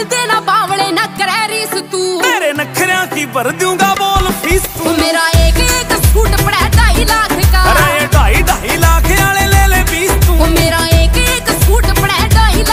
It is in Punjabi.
ਮਿਲਦੇ ਨਾ ਬਾਵਲੇ ਨਾ ਕਰੇ ਰੀਸ ਤੂੰ। ਤੇਰੇ ਨਖਰਿਆਂ ਕੀ ਭਰ ਦੂੰਗਾ ਬੋਲ।